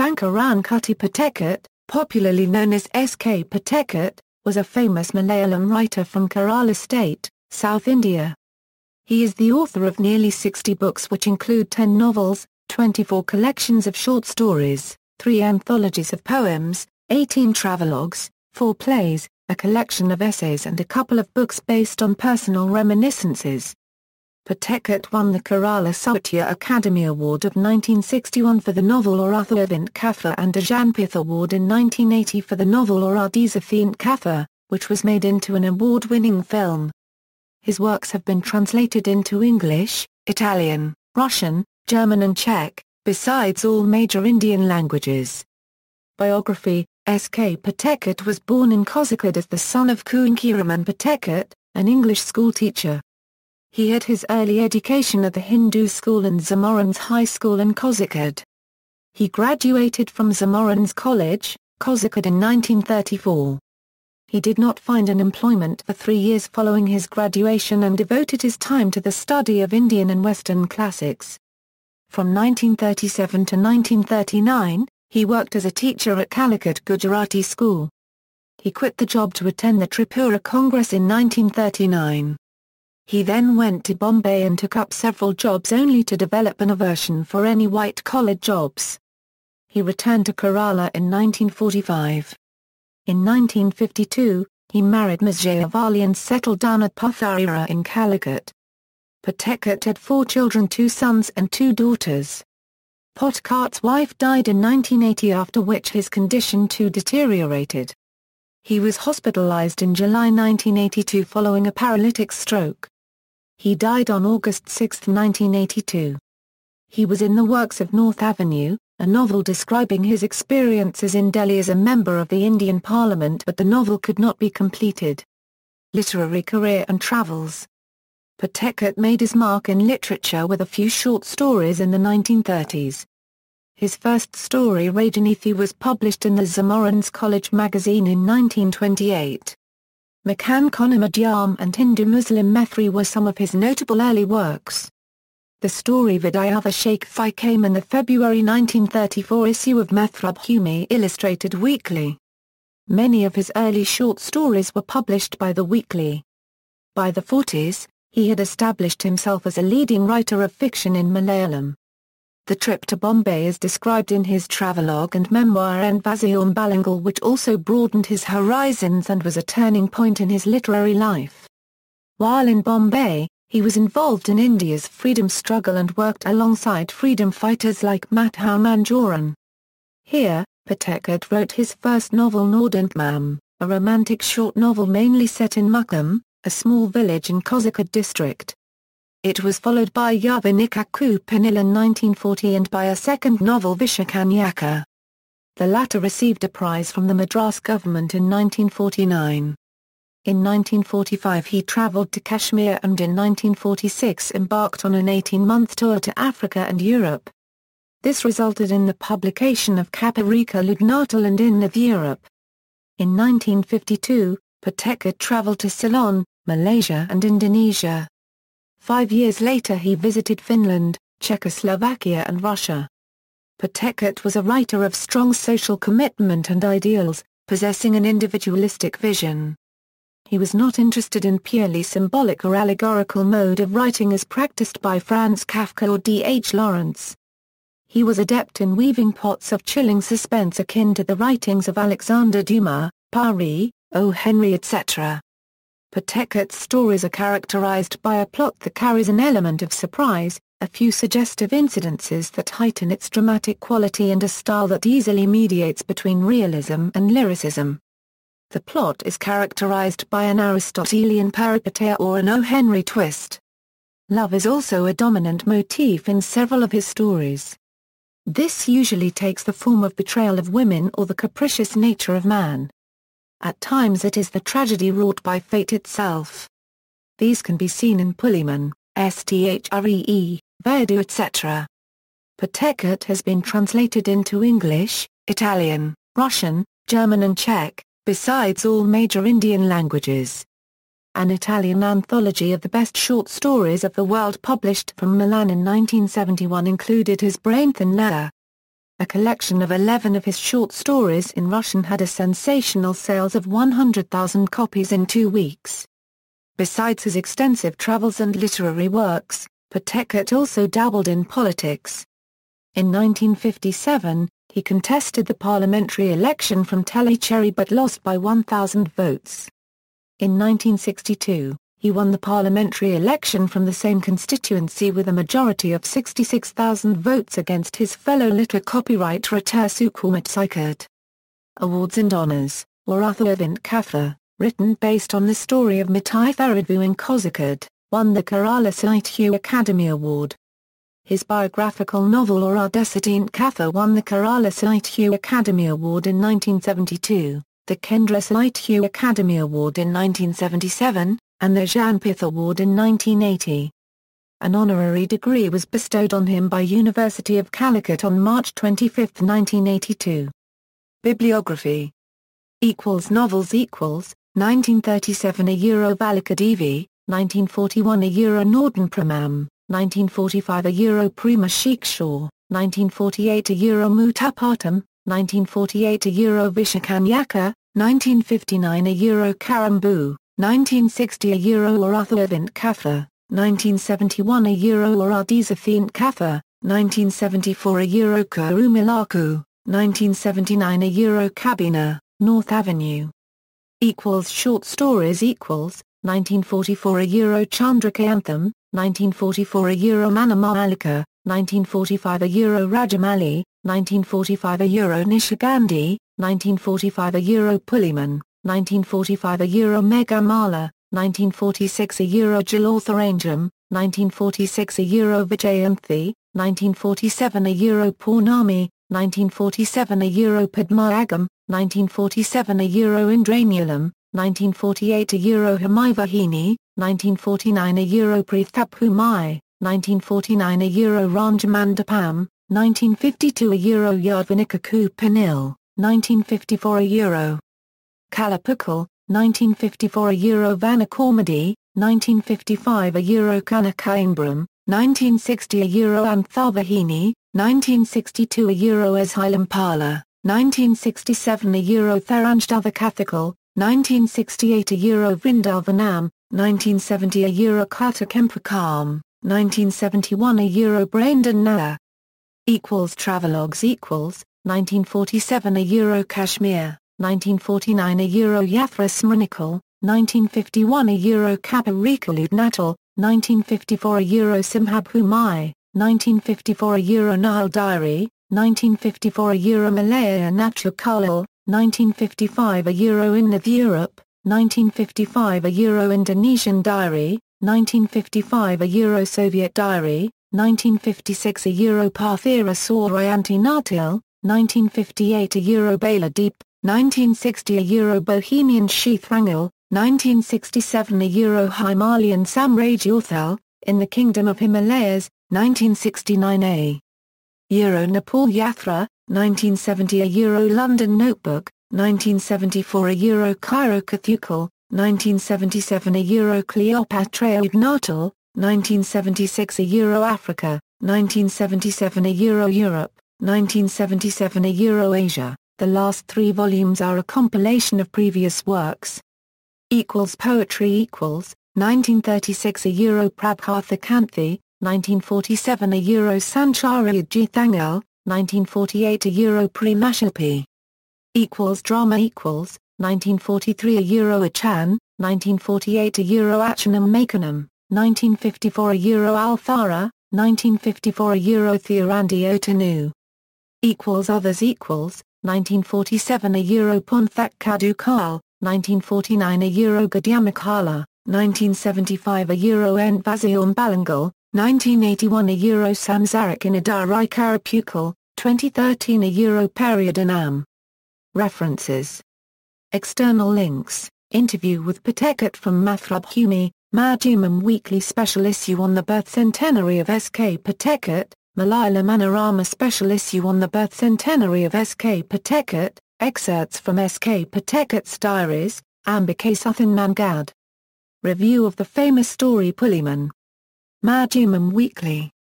Sankaran Kutty Pottekkatt, popularly known as S.K. Pottekkatt, was a famous Malayalam writer from Kerala state, South India. He is the author of nearly 60 books which include 10 novels, 24 collections of short stories, 3 anthologies of poems, 18 travelogues, 4 plays, a collection of essays and a couple of books based on personal reminiscences. Pottekkatt won the Kerala Sahitya Academy Award of 1961 for the novel Oru Theruvinte Katha and a Jnanpith Award in 1980 for the novel Oru Desathinte Katha, which was made into an award-winning film. His works have been translated into English, Italian, Russian, German and Czech, besides all major Indian languages. Biography S.K. Pottekkatt was born in Kozhikode as the son of Kunkiraman Pottekkatt, an English schoolteacher. He had his early education at the Hindu school and Zamorins High School in Kozhikode. He graduated from Zamorins College, Kozhikode in 1934. He did not find an employment for three years following his graduation and devoted his time to the study of Indian and Western classics. From 1937 to 1939, he worked as a teacher at Calicut Gujarati School. He quit the job to attend the Tripura Congress in 1939. He then went to Bombay and took up several jobs only to develop an aversion for any white-collar jobs. He returned to Kerala in 1945. In 1952, he married Ms. Jayavali and settled down at Patharira in Calicut. Pottekkatt had four children two sons and two daughters. Pottekkatt's wife died in 1980 after which his condition too deteriorated. He was hospitalized in July 1982 following a paralytic stroke. He died on August 6, 1982. He was in the works of North Avenue, a novel describing his experiences in Delhi as a member of the Indian Parliament but the novel could not be completed. Literary career and travels Pottekkatt made his mark in literature with a few short stories in the 1930s. His first story Rajanithi was published in the Zamorins College magazine in 1928. Makan Konamadhyam and Hindu-Muslim Methri were some of his notable early works. The story Vidayatha Sheikh Thai came in the February 1934 issue of Mathrubhumi Illustrated Weekly. Many of his early short stories were published by the weekly. By the 40s, he had established himself as a leading writer of fiction in Malayalam. The trip to Bombay is described in his travelogue and memoir Envasayum Balangal which also broadened his horizons and was a turning point in his literary life. While in Bombay, he was involved in India's freedom struggle and worked alongside freedom fighters like Mathai Manjooran. Here, Pottekkatt wrote his first novel Nordantmam, a romantic short novel mainly set in Mukkam, a small village in Kozhikode district. It was followed by Yavanikaku Panil in 1940 and by a second novel Vishakanyaka. The latter received a prize from the Madras government in 1949. In 1945 he travelled to Kashmir and in 1946 embarked on an 18-month tour to Africa and Europe. This resulted in the publication of Kaparika Lugnatal and In of Europe. In 1952, Pottekkatt travelled to Ceylon, Malaysia and Indonesia. Five years later he visited Finland, Czechoslovakia and Russia. Pottekkatt was a writer of strong social commitment and ideals, possessing an individualistic vision. He was not interested in purely symbolic or allegorical mode of writing as practiced by Franz Kafka or D. H. Lawrence. He was adept in weaving plots of chilling suspense akin to the writings of Alexander Dumas, Paris, O. Henry etc. Pottekkatt's stories are characterized by a plot that carries an element of surprise, a few suggestive incidences that heighten its dramatic quality and a style that easily mediates between realism and lyricism. The plot is characterized by an Aristotelian peripeteia or an O. Henry twist. Love is also a dominant motif in several of his stories. This usually takes the form of betrayal of women or the capricious nature of man. At times it is the tragedy wrought by fate itself. These can be seen in Pulliman, Sthree, Verdu etc. Pottekkatt has been translated into English, Italian, Russian, German and Czech, besides all major Indian languages. An Italian anthology of the best short stories of the world published from Milan in 1971 included his Brain Thin. A collection of 11 of his short stories in Russian had a sensational sales of 100,000 copies in two weeks. Besides his extensive travels and literary works, Pottekkatt also dabbled in politics. In 1957, he contested the parliamentary election from Tellicherry but lost by 1,000 votes. In 1962, he won the parliamentary election from the same constituency with a majority of 66,000 votes against his fellow liter copywriter Sukurmat Awards and Honours, Warathavint Katha, written based on the story of Mitai Tharadvu in Kozhikode, won the Kerala Sahitya Academy Award. His biographical novel Oru Desathinte Katha won the Kerala Sahitya Academy Award in 1972, the Kendra Sahitya Academy Award in 1977, and the Jnanpith Award in 1980. An honorary degree was bestowed on him by University of Calicut on March 25, 1982. Bibliography equals novels equals 1937 a Euro Valikadevi, 1941 a Euro Norden Pramam, 1945 a Euro Prima Shikshaw, 1948 a Euro Mutapatam, 1948 a Euro Vishakanyaka, 1959 a Euro Karambu, 1960 a Euro or Orathavint Katha, 1971 a Euro Oru Desathinte Katha, 1974 a Euro Kurumilaku, 1979 a Euro Kabina, North Avenue. Equals short stories equals, 1944 a Euro Chandraka Anthem, 1944 a Euro Manamalika, 1945 a Euro Rajamali, 1945 a Euro Nishagandhi, 1945 a Euro Puliman, 1945 a Euro Megamala, 1946 a Euro Jalortharangam, 1946 a Euro Vijayanthi, 1947 a Euro Purnami, 1947 a Euro Padmayagam, 1947 a Euro Indranyalam, 1948 a Euro Himayvahini, 1949 a Euro Prithapumai, 1949 a Euro Ranjamandapam, 1952 a Euro Yardvinikaku Panil, 1954 a Euro Kalapukal, 1954 a Euro Vanakomedy, 1955 a Euro Kanakaimbram, 1960 a Euro Antharvahini, 1962 a Euro Eshilampala, 1967 a Euro Tharanjdavakathikal, 1968 a Euro Vrindavanam, 1970 a Euro Katakemprakam, 1971 a Euro Braindan Nair. Equals Travelogues equals, 1947 a Euro Kashmir. 1949 a Euro Smrnikal, 1951 a Euro Kaparikalut Natal, 1954 a Euro Simhabhumai, 1954 a Euro Nile Diary, 1954 a Euro Malaya Natural Kalal, 1955 a Euro in North Europe, 1955 a Euro Indonesian Diary, 1955 a Euro Soviet Diary, 1956 a Euro Parthira Soroyanti Natil, 1958 a Euro Bela Deep, 1960 a Euro Bohemian Sheathrangel, 1967 a Euro Himalayan Samraj in the Kingdom of Himalayas, 1969 a Euro Nepal Yathra, 1970 a Euro London Notebook, 1974 a Euro Cairo Cathedral, 1977 a Euro Cleopatra Natal, 1976 a Euro Africa, 1977 a Euro Europe, 1977 a Euro Asia. The last three volumes are a compilation of previous works. Equals Poetry equals, 1936 a Euro Prabhatha Kanthi, 1947 a Euro Sanchari Jithangel, 1948 a Euro Premashilpi. Equals Drama equals, 1943 a Euro Achan, 1948 a Euro Achanam Makanam, 1954 a Euro Althara, 1954 a Euro Theorandi Otanu. Equals Others equals, 1947 a Euro Ponthak Kadukal, 1949 a Euro Gadyamakala, 1975 a Euro Entvazion Balangal, 1981 a Euro Samsarik Inadarai Karapukal, 2013 a Euro Periodinam. References. External links, interview with Pottekkatt from Mathrubhumi, Madhyamam Weekly Special Issue on the birth centenary of S.K. Pottekkatt, Malayalam Manorama special issue on the birth centenary of S.K. Pottekkatt, excerpts from S.K. Pottekkatt's diaries, Ambike Suthan Mangad. Review of the famous story Puliman. Madhyamam Weekly.